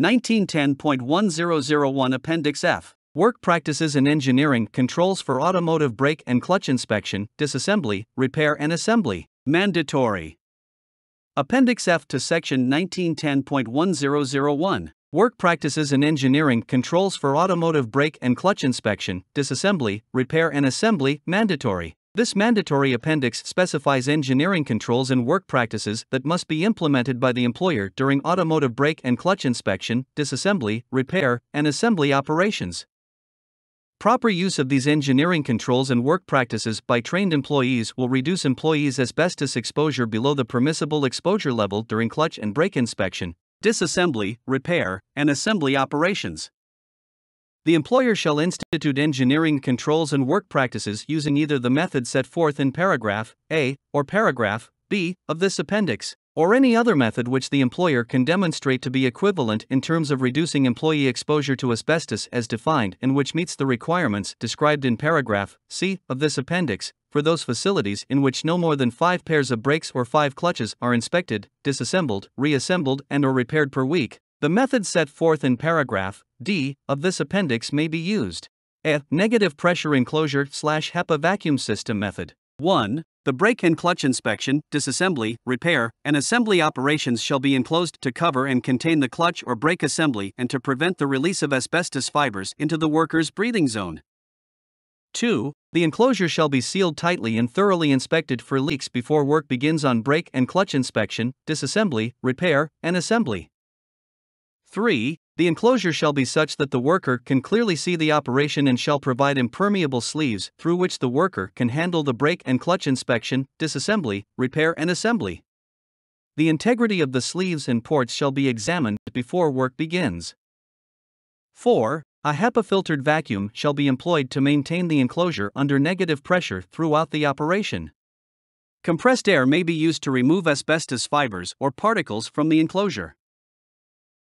1910.1001 Appendix F. Work practices in engineering controls for automotive brake and clutch inspection, disassembly, repair, and assembly. Mandatory. Appendix F to Section 1910.1001. Work practices in engineering controls for automotive brake and clutch inspection, disassembly, repair, and assembly. Mandatory. This mandatory appendix specifies engineering controls and work practices that must be implemented by the employer during automotive brake and clutch inspection, disassembly, repair, and assembly operations. Proper use of these engineering controls and work practices by trained employees will reduce employees' asbestos exposure below the permissible exposure level during clutch and brake inspection, disassembly, repair, and assembly operations. The employer shall institute engineering controls and work practices using either the method set forth in paragraph A or paragraph B of this appendix, or any other method which the employer can demonstrate to be equivalent in terms of reducing employee exposure to asbestos as defined and which meets the requirements described in paragraph C of this appendix for those facilities in which no more than 5 pairs of brakes or 5 clutches are inspected, disassembled, reassembled and or repaired per week. The method set forth in paragraph D of this appendix may be used. A negative pressure enclosure slash HEPA vacuum system method. 1. The brake and clutch inspection, disassembly, repair, and assembly operations shall be enclosed to cover and contain the clutch or brake assembly and to prevent the release of asbestos fibers into the worker's breathing zone. 2. The enclosure shall be sealed tightly and thoroughly inspected for leaks before work begins on brake and clutch inspection, disassembly, repair, and assembly. 3. The enclosure shall be such that the worker can clearly see the operation and shall provide impermeable sleeves through which the worker can handle the brake and clutch inspection, disassembly, repair, and assembly. The integrity of the sleeves and ports shall be examined before work begins. 4. A HEPA filtered vacuum shall be employed to maintain the enclosure under negative pressure throughout the operation. Compressed air may be used to remove asbestos fibers or particles from the enclosure.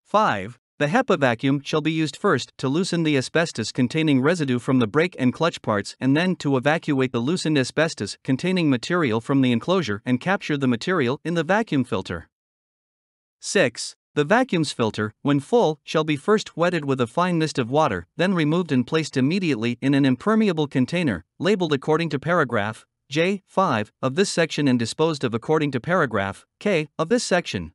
5. The HEPA vacuum shall be used first to loosen the asbestos containing residue from the brake and clutch parts and then to evacuate the loosened asbestos containing material from the enclosure and capture the material in the vacuum filter. 6. The vacuum's filter, when full, shall be first wetted with a fine mist of water, then removed and placed immediately in an impermeable container, labeled according to paragraph J 5 of this section and disposed of according to paragraph K of this section.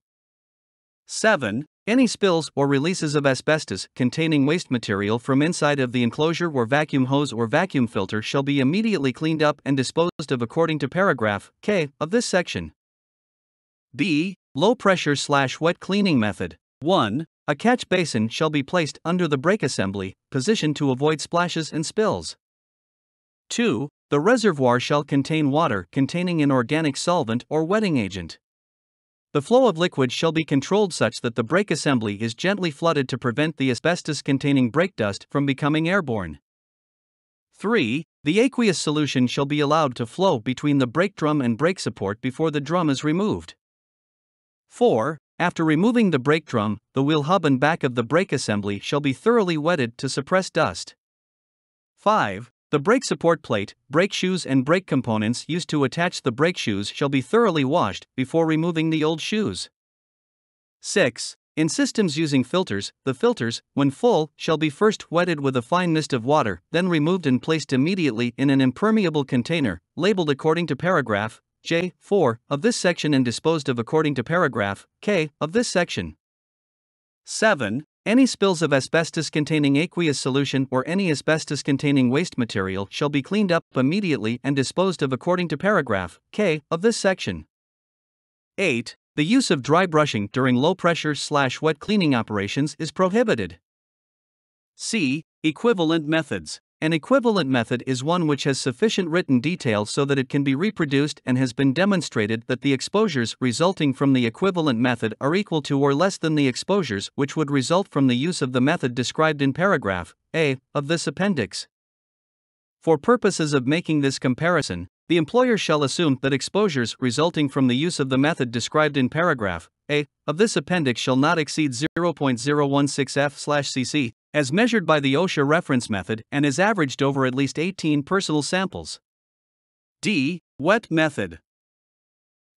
7. Any spills or releases of asbestos containing waste material from inside of the enclosure or vacuum hose or vacuum filter shall be immediately cleaned up and disposed of according to paragraph K of this section. B. Low pressure slash wet cleaning method. 1. A catch basin shall be placed under the brake assembly, positioned to avoid splashes and spills. 2. The reservoir shall contain water containing an organic solvent or wetting agent. The flow of liquid shall be controlled such that the brake assembly is gently flooded to prevent the asbestos containing brake dust from becoming airborne. 3. The aqueous solution shall be allowed to flow between the brake drum and brake support before the drum is removed. 4. After removing the brake drum, the wheel hub and back of the brake assembly shall be thoroughly wetted to suppress dust. 5. The brake support plate, brake shoes, and brake components used to attach the brake shoes shall be thoroughly washed before removing the old shoes. 6. In systems using filters, the filters, when full, shall be first wetted with a fine mist of water, then removed and placed immediately in an impermeable container, labeled according to paragraph J 4 of this section and disposed of according to paragraph K of this section. 7. Any spills of asbestos containing aqueous solution or any asbestos containing waste material shall be cleaned up immediately and disposed of according to paragraph K of this section. 8. The use of dry brushing during low pressure slash wet cleaning operations is prohibited. C. Equivalent methods. An equivalent method is one which has sufficient written detail so that it can be reproduced and has been demonstrated that the exposures resulting from the equivalent method are equal to or less than the exposures which would result from the use of the method described in paragraph A of this appendix. For purposes of making this comparison, the employer shall assume that exposures resulting from the use of the method described in paragraph A of this appendix shall not exceed 0.016 f/cc as measured by the OSHA reference method and is averaged over at least 18 personal samples. D. Wet method.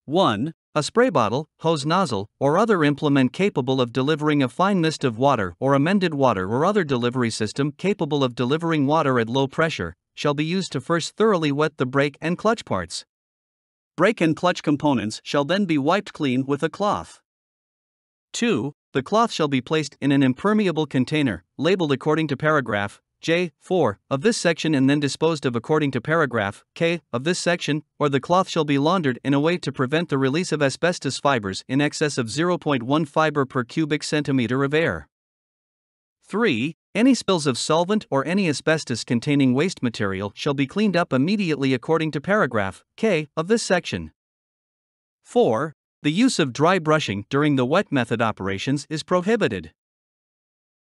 1. a spray bottle, hose nozzle, or other implement capable of delivering a fine mist of water or amended water or other delivery system capable of delivering water at low pressure shall be used to first thoroughly wet the brake and clutch parts. Brake and clutch components shall then be wiped clean with a cloth. 2. The cloth shall be placed in an impermeable container, labeled according to paragraph J. 4 of this section and then disposed of according to paragraph K of this section, or the cloth shall be laundered in a way to prevent the release of asbestos fibers in excess of 0.1 fiber per cubic centimeter of air. 3. Any spills of solvent or any asbestos containing waste material shall be cleaned up immediately according to paragraph K of this section. 4. The use of dry brushing during the wet method operations is prohibited.